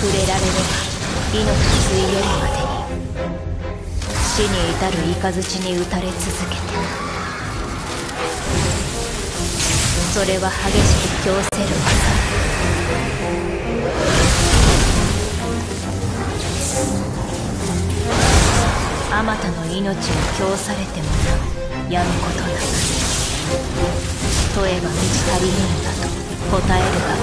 触れられれば命ついえるまでに死に至る雷に打たれ続けてそれは激しく強せる技あまたの命を供されてもやむことなく。問えば満ち足りぬのだと答えるが